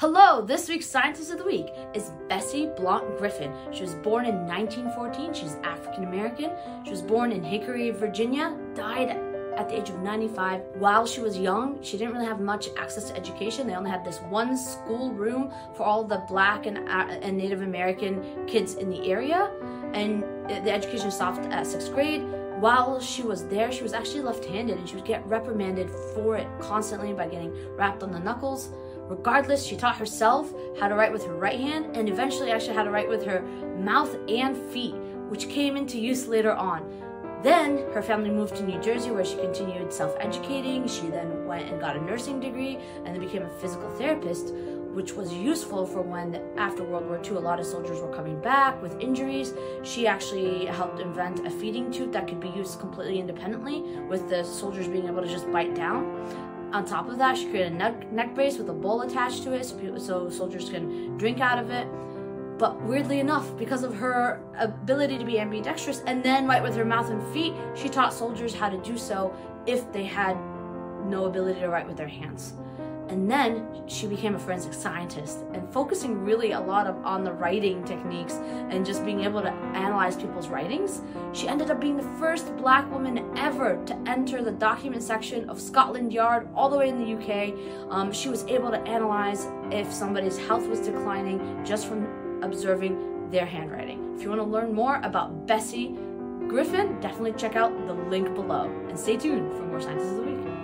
Hello, this week's Scientist of the Week is Bessie Blount Griffin. She was born in 1914. She's African American. She was born in Hickory, Virginia, died at the age of 95. While she was young, she didn't really have much access to education. They only had this one school room for all the black and, uh, and Native American kids in the area. And the education stopped at sixth grade. While she was there, she was actually left-handed and she would get reprimanded for it constantly by getting rapped on the knuckles. Regardless, she taught herself how to write with her right hand and eventually actually how to write with her mouth and feet, which came into use later on. Then her family moved to New Jersey where she continued self-educating. She then went and got a nursing degree and then became a physical therapist, which was useful for when after World War II a lot of soldiers were coming back with injuries. She actually helped invent a feeding tube that could be used completely independently with the soldiers being able to just bite down. On top of that, she created a neck, neck brace with a bowl attached to it so, people, so soldiers can drink out of it. But weirdly enough, because of her ability to be ambidextrous and then write with her mouth and feet, she taught soldiers how to do so if they had no ability to write with their hands. And then she became a forensic scientist and focusing really a lot of, on the writing techniques and just being able to analyze people's writings. She ended up being the first black woman ever to enter the document section of Scotland Yard all the way in the UK. Um, she was able to analyze if somebody's health was declining just from observing their handwriting. If you want to learn more about Bessie Griffin, definitely check out the link below and stay tuned for more Scientists of the Week.